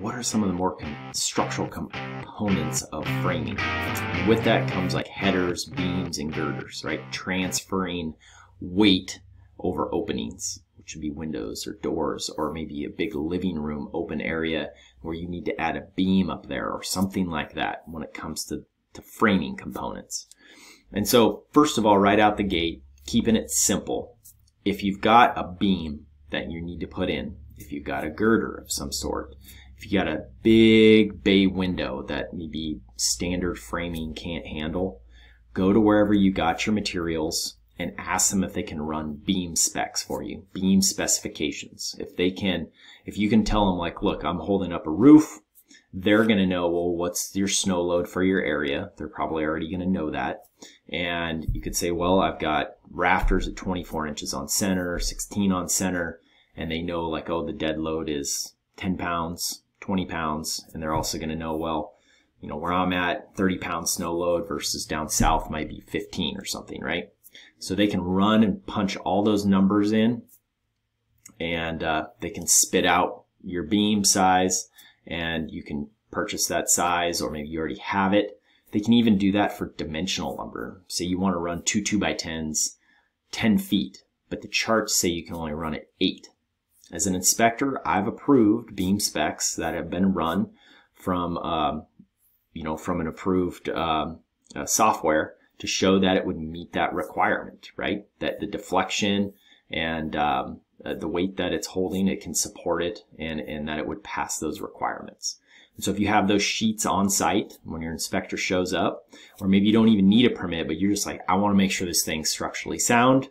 what are some of the more structural components of framing? With that comes like headers, beams, and girders, right? Transferring weight over openings, which would be windows or doors, or maybe a big living room open area where you need to add a beam up there or something like that when it comes to, to framing components. And so, first of all, right out the gate, keeping it simple. If you've got a beam that you need to put in, if you've got a girder of some sort, if you got a big bay window that maybe standard framing can't handle, go to wherever you got your materials and ask them if they can run beam specs for you, beam specifications. If they can, if you can tell them like, look, I'm holding up a roof, they're going to know, well, what's your snow load for your area? They're probably already going to know that. And you could say, well, I've got rafters at 24 inches on center, 16 on center, and they know like, oh, the dead load is 10 pounds, 20 pounds. And they're also going to know, well, you know, where I'm at, 30 pound snow load versus down south might be 15 or something, right? So they can run and punch all those numbers in and uh, they can spit out your beam size and you can purchase that size or maybe you already have it. They can even do that for dimensional lumber. Say you want to run two 2 by 10s 10 feet, but the charts say you can only run it 8. As an inspector, I've approved beam specs that have been run from, um, you know, from an approved um, uh, software to show that it would meet that requirement, right? That the deflection and um, uh, the weight that it's holding, it can support it and, and that it would pass those requirements. And so if you have those sheets on site when your inspector shows up, or maybe you don't even need a permit, but you're just like, I want to make sure this thing's structurally sound,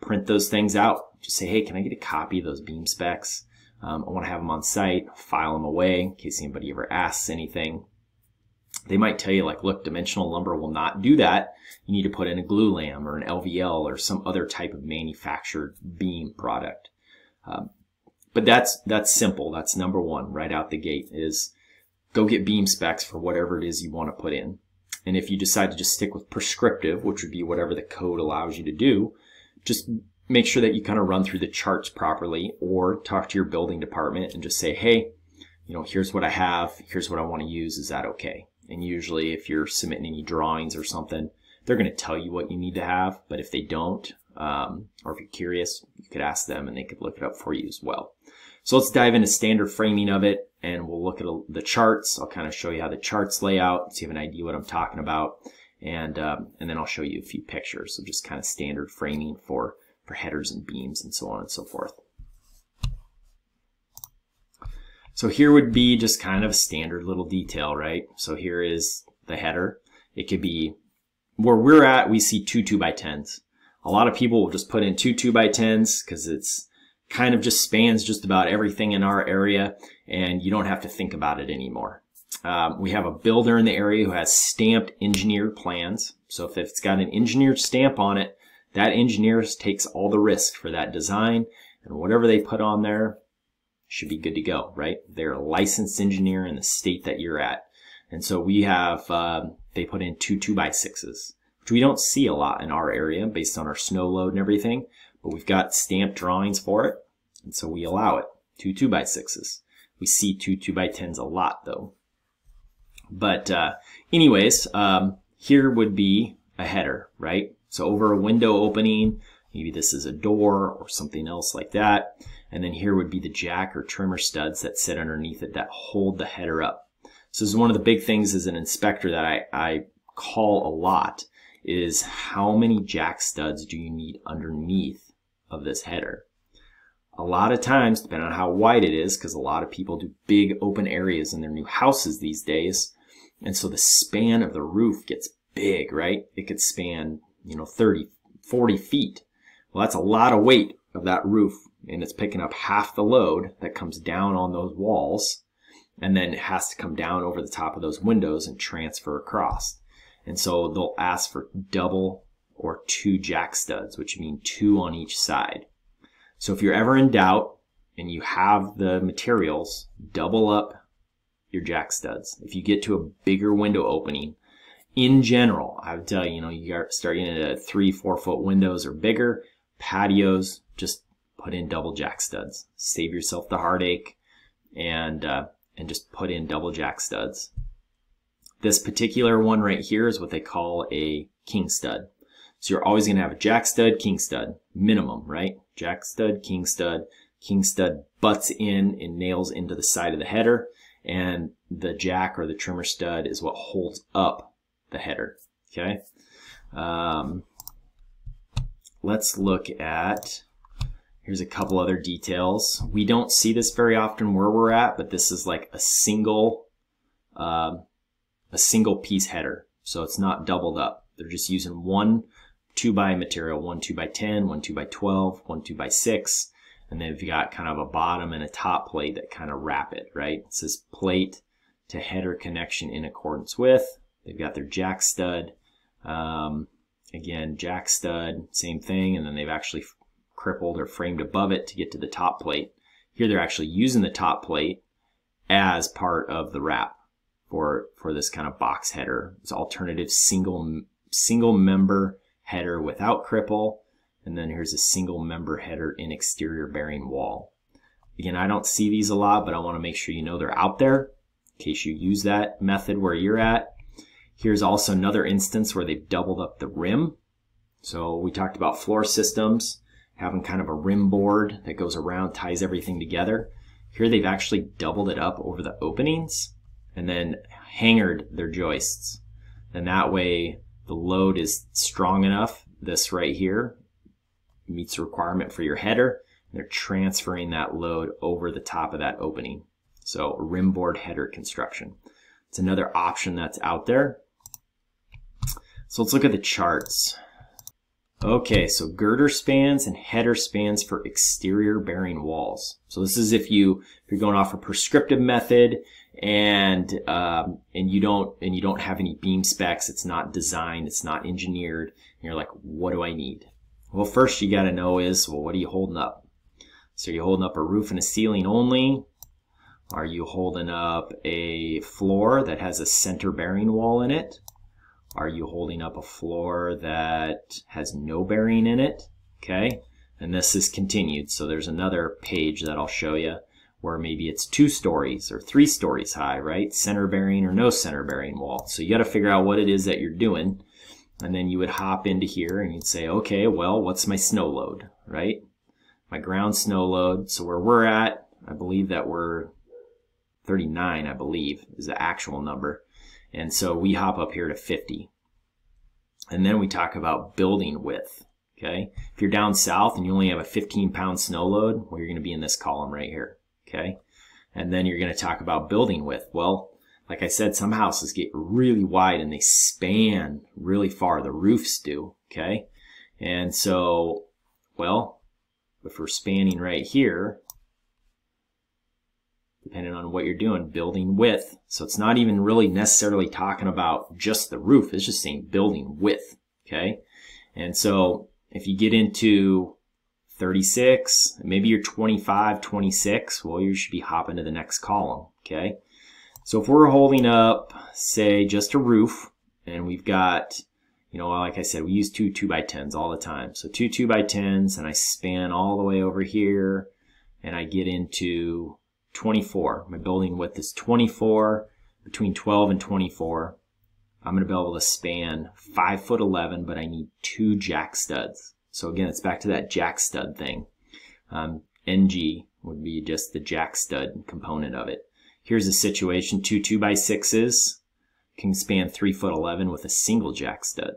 print those things out. Just say, hey, can I get a copy of those beam specs? Um, I want to have them on site, file them away in case anybody ever asks anything they might tell you like, look, dimensional lumber will not do that. You need to put in a glulam or an LVL or some other type of manufactured beam product. Um, but that's, that's simple. That's number one right out the gate is go get beam specs for whatever it is you want to put in. And if you decide to just stick with prescriptive, which would be whatever the code allows you to do, just make sure that you kind of run through the charts properly or talk to your building department and just say, hey, you know, here's what I have. Here's what I want to use. Is that okay? And usually if you're submitting any drawings or something, they're going to tell you what you need to have. But if they don't, um, or if you're curious, you could ask them and they could look it up for you as well. So let's dive into standard framing of it and we'll look at the charts. I'll kind of show you how the charts lay out so you have an idea what I'm talking about. And, um, and then I'll show you a few pictures of just kind of standard framing for, for headers and beams and so on and so forth. So here would be just kind of a standard little detail, right? So here is the header. It could be where we're at, we see two 2 by 10s. A lot of people will just put in two 2 by 10s because it's kind of just spans just about everything in our area and you don't have to think about it anymore. Um, we have a builder in the area who has stamped engineered plans. So if it's got an engineered stamp on it, that engineer takes all the risk for that design and whatever they put on there, should be good to go, right? They're a licensed engineer in the state that you're at. And so we have, uh, they put in two 2 by 6s which we don't see a lot in our area based on our snow load and everything, but we've got stamped drawings for it. And so we allow it, two 2 by 6s We see two 2 by 10s a lot though. But uh, anyways, um, here would be a header, right? So over a window opening, maybe this is a door or something else like that. And then here would be the jack or trimmer studs that sit underneath it that hold the header up. So this is one of the big things as an inspector that I, I call a lot is how many jack studs do you need underneath of this header? A lot of times, depending on how wide it is, because a lot of people do big open areas in their new houses these days, and so the span of the roof gets big, right? It could span, you know, 30, 40 feet. Well, that's a lot of weight of that roof and it's picking up half the load that comes down on those walls and then it has to come down over the top of those windows and transfer across. And so they'll ask for double or two jack studs, which mean two on each side. So if you're ever in doubt and you have the materials, double up your jack studs. If you get to a bigger window opening, in general, I would tell you, you know, you start getting into three, four foot windows or bigger, patios, just put in double jack studs. Save yourself the heartache and uh, and just put in double jack studs. This particular one right here is what they call a king stud. So you're always going to have a jack stud, king stud, minimum, right? Jack stud, king stud, king stud butts in and nails into the side of the header, and the jack or the trimmer stud is what holds up the header, okay? Um, let's look at, here's a couple other details. We don't see this very often where we're at, but this is like a single, uh, a single piece header. So it's not doubled up. They're just using one 2 by material, one 2 by 10, one 2 by 12, one 2 by 6, and then you've got kind of a bottom and a top plate that kind of wrap it, right? It says plate to header connection in accordance with. They've got their jack stud. Um, again, jack stud, same thing, and then they've actually crippled or framed above it to get to the top plate. Here they're actually using the top plate as part of the wrap for for this kind of box header. It's alternative single single member header without cripple, and then here's a single member header in exterior bearing wall. Again, I don't see these a lot, but I want to make sure you know they're out there in case you use that method where you're at. Here's also another instance where they've doubled up the rim. So we talked about floor systems, having kind of a rim board that goes around, ties everything together. Here they've actually doubled it up over the openings and then hangered their joists. And that way the load is strong enough, this right here meets the requirement for your header. They're transferring that load over the top of that opening. So rim board header construction. It's another option that's out there. So let's look at the charts. Okay, so girder spans and header spans for exterior bearing walls. So this is if you if you're going off a prescriptive method and um, and you don't and you don't have any beam specs. It's not designed. It's not engineered. And you're like, what do I need? Well, first you got to know is well, what are you holding up? So are you holding up a roof and a ceiling only? Are you holding up a floor that has a center bearing wall in it? Are you holding up a floor that has no bearing in it? Okay, and this is continued. So there's another page that I'll show you where maybe it's two stories or three stories high, right? Center bearing or no center bearing wall. So you got to figure out what it is that you're doing. And then you would hop into here and you'd say, okay, well, what's my snow load, right? My ground snow load. So where we're at, I believe that we're 39, I believe, is the actual number. And so we hop up here to 50. And then we talk about building width. Okay. If you're down south and you only have a 15 pound snow load, well, you're going to be in this column right here okay? And then you're going to talk about building width. Well, like I said, some houses get really wide and they span really far. The roofs do, okay? And so, well, if we're spanning right here, depending on what you're doing, building width. So it's not even really necessarily talking about just the roof. It's just saying building width, okay? And so if you get into 36, maybe you're 25, 26, well, you should be hopping to the next column, okay? So if we're holding up, say, just a roof, and we've got, you know, like I said, we use two 2 by 10s all the time. So two 2 by 10s and I span all the way over here, and I get into 24. My building width is 24, between 12 and 24. I'm going to be able to span 5 foot 11, but I need two jack studs. So again, it's back to that jack stud thing. Um, NJ would be just the jack stud component of it. Here's a situation, two 2 by 6s can span 3 foot 11 with a single jack stud.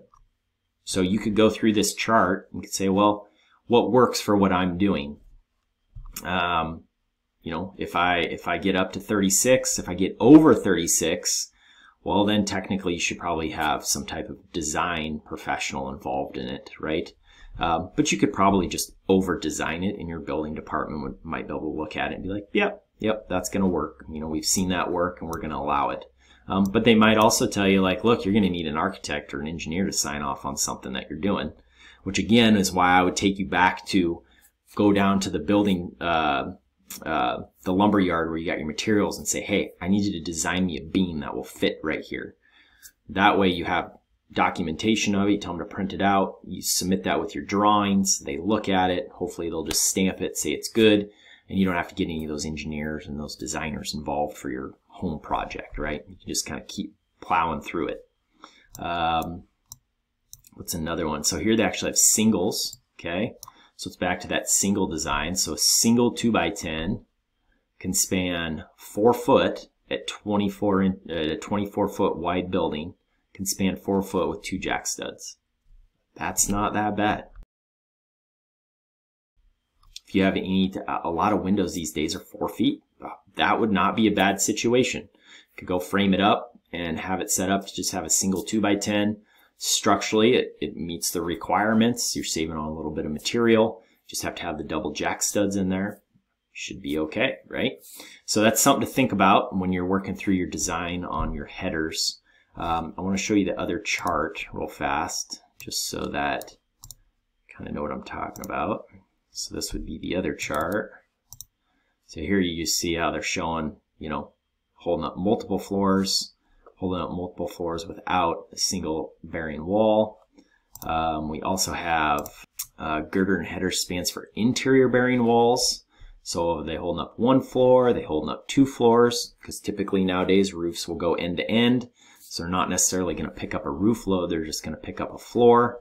So you could go through this chart and say, well, what works for what I'm doing? Um, you know, if I if I get up to 36, if I get over 36, well, then technically you should probably have some type of design professional involved in it, right? Um, but you could probably just over design it and your building department would, might be able to look at it and be like, yep, yep, that's going to work. You know, we've seen that work and we're going to allow it. Um, but they might also tell you like, look, you're going to need an architect or an engineer to sign off on something that you're doing, which again is why I would take you back to go down to the building, uh, uh, the lumber yard where you got your materials and say, hey, I need you to design me a beam that will fit right here. That way you have documentation of it. You tell them to print it out. You submit that with your drawings. They look at it. Hopefully they'll just stamp it, say it's good, and you don't have to get any of those engineers and those designers involved for your home project, right? You can just kind of keep plowing through it. Um, what's another one? So here they actually have singles, okay? So it's back to that single design. So a single 2x10 can span 4 foot at 24, in, uh, a 24 foot wide building, can span 4 foot with two jack studs. That's not that bad. If you have any, a lot of windows these days are 4 feet. That would not be a bad situation. You could go frame it up and have it set up to just have a single 2x10 Structurally, it, it meets the requirements. You're saving on a little bit of material. Just have to have the double jack studs in there. Should be okay, right? So that's something to think about when you're working through your design on your headers. Um, I want to show you the other chart real fast, just so that kind of know what I'm talking about. So this would be the other chart. So here you see how they're showing, you know, holding up multiple floors, holding up multiple floors without a single bearing wall. Um, we also have uh, girder and header spans for interior bearing walls. So they holding up one floor, they holding up two floors, because typically nowadays roofs will go end to end. So they're not necessarily going to pick up a roof load, they're just going to pick up a floor.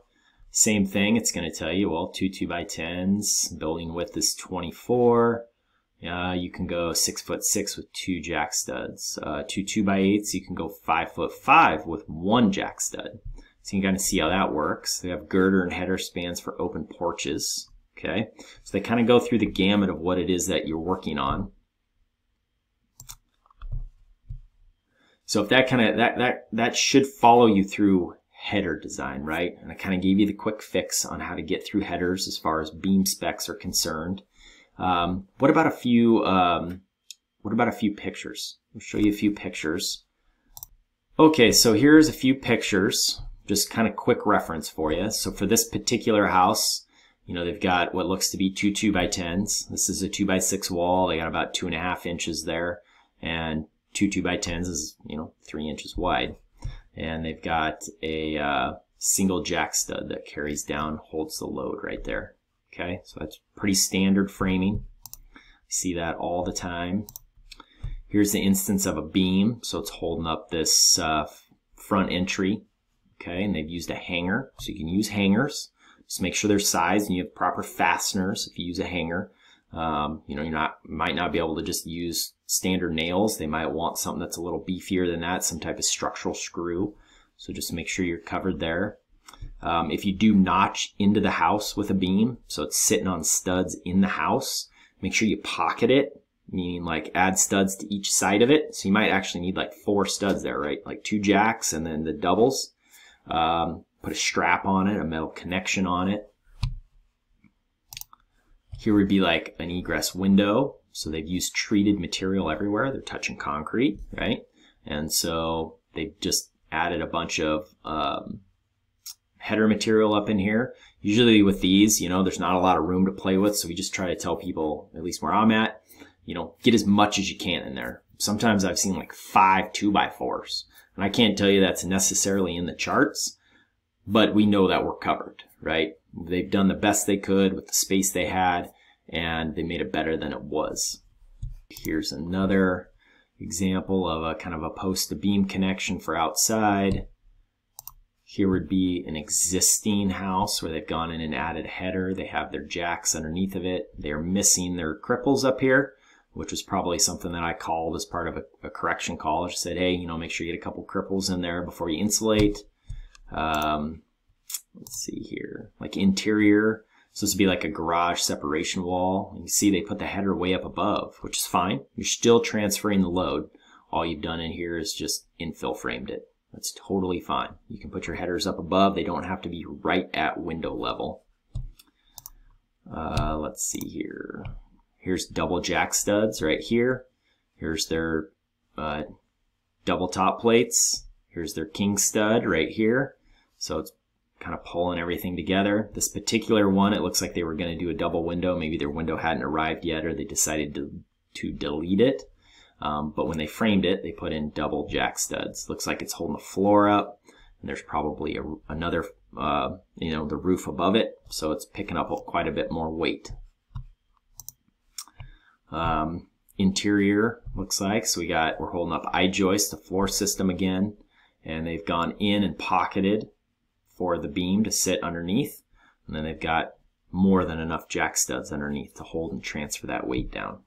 Same thing, it's going to tell you, well, two 2 by 10s building width is 24, uh, you can go six foot six with two jack studs. Uh, two two by eights, you can go five foot five with one jack stud. So you can kind of see how that works. They have girder and header spans for open porches. Okay, so they kind of go through the gamut of what it is that you're working on. So if that kind of that that that should follow you through header design, right? And I kind of gave you the quick fix on how to get through headers as far as beam specs are concerned. Um, what about a few? Um, what about a few pictures? I'll show you a few pictures. Okay, so here's a few pictures, just kind of quick reference for you. So for this particular house, you know, they've got what looks to be two two by tens. This is a two by six wall. They got about two and a half inches there, and two two by tens is you know three inches wide. And they've got a uh, single jack stud that carries down, holds the load right there. Okay, so that's pretty standard framing. see that all the time. Here's the instance of a beam, so it's holding up this uh, front entry. Okay, and they've used a hanger, so you can use hangers. Just make sure they're sized and you have proper fasteners if you use a hanger. Um, you know, you're not might not be able to just use standard nails. They might want something that's a little beefier than that, some type of structural screw. So just make sure you're covered there. Um, if you do notch into the house with a beam, so it's sitting on studs in the house, make sure you pocket it, meaning like add studs to each side of it. So you might actually need like four studs there, right? Like two jacks and then the doubles. Um, put a strap on it, a metal connection on it. Here would be like an egress window. So they've used treated material everywhere. They're touching concrete, right? And so they've just added a bunch of um, header material up in here. Usually with these, you know, there's not a lot of room to play with, so we just try to tell people, at least where I'm at, you know, get as much as you can in there. Sometimes I've seen like five two by fours, and I can't tell you that's necessarily in the charts, but we know that we're covered, right? They've done the best they could with the space they had, and they made it better than it was. Here's another example of a kind of a post to beam connection for outside. Here would be an existing house where they've gone in and added a header. They have their jacks underneath of it. They're missing their cripples up here, which was probably something that I called as part of a, a correction call. I just said, hey, you know, make sure you get a couple cripples in there before you insulate. Um, let's see here, like interior. So this would be like a garage separation wall. You see they put the header way up above, which is fine. You're still transferring the load. All you've done in here is just infill framed it. That's totally fine. You can put your headers up above. They don't have to be right at window level. Uh, let's see here. Here's double jack studs right here. Here's their uh, double top plates. Here's their king stud right here. So it's kind of pulling everything together. This particular one, it looks like they were going to do a double window. Maybe their window hadn't arrived yet or they decided to, to delete it. Um, but when they framed it, they put in double jack studs. Looks like it's holding the floor up. And there's probably a, another, uh, you know, the roof above it. So it's picking up quite a bit more weight. Um, interior looks like. So we got, we're holding up I-joist, the floor system again, and they've gone in and pocketed for the beam to sit underneath. And then they've got more than enough jack studs underneath to hold and transfer that weight down.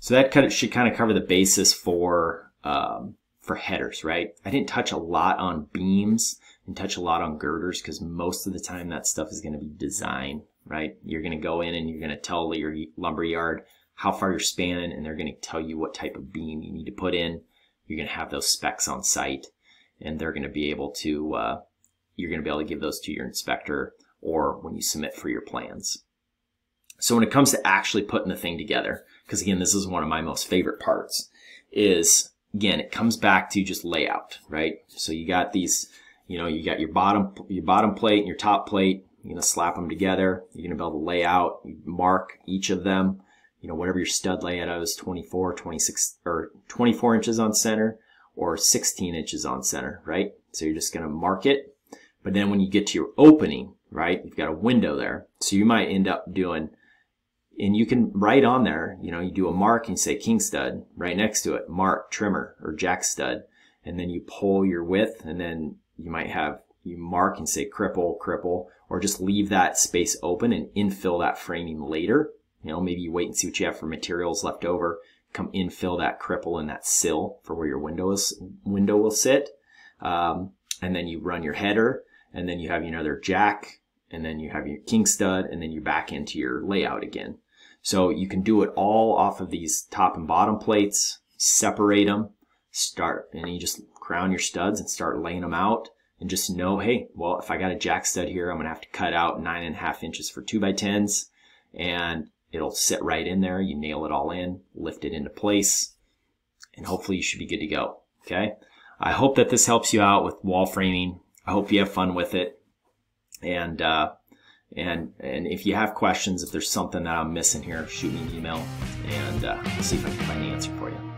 So that should kind of cover the basis for um, for headers, right? I didn't touch a lot on beams and touch a lot on girders because most of the time that stuff is going to be design, right? You're going to go in and you're going to tell your lumber yard how far you're spanning and they're going to tell you what type of beam you need to put in. You're going to have those specs on site and they're going to be able to, uh, you're going to be able to give those to your inspector or when you submit for your plans. So when it comes to actually putting the thing together, because again, this is one of my most favorite parts, is again, it comes back to just layout, right? So you got these, you know, you got your bottom, your bottom plate and your top plate. You're going to slap them together. You're going to be able to lay out, mark each of them, you know, whatever your stud layout is, 24, 26, or 24 inches on center or 16 inches on center, right? So you're just going to mark it. But then when you get to your opening, right, you've got a window there. So you might end up doing and you can write on there, you know, you do a mark and say king stud right next to it, mark trimmer or jack stud, and then you pull your width and then you might have you mark and say cripple, cripple, or just leave that space open and infill that framing later. You know, maybe you wait and see what you have for materials left over, come infill that cripple and that sill for where your window is, window will sit. Um, and then you run your header and then you have another jack and then you have your king stud and then you back into your layout again. So you can do it all off of these top and bottom plates, separate them, start, and you just crown your studs and start laying them out and just know, hey, well, if I got a jack stud here, I'm going to have to cut out nine and a half inches for two by tens and it'll sit right in there. You nail it all in, lift it into place, and hopefully you should be good to go. Okay. I hope that this helps you out with wall framing. I hope you have fun with it. And, uh, and and if you have questions, if there's something that I'm missing here, shoot me an email, and uh, see if I can find the answer for you.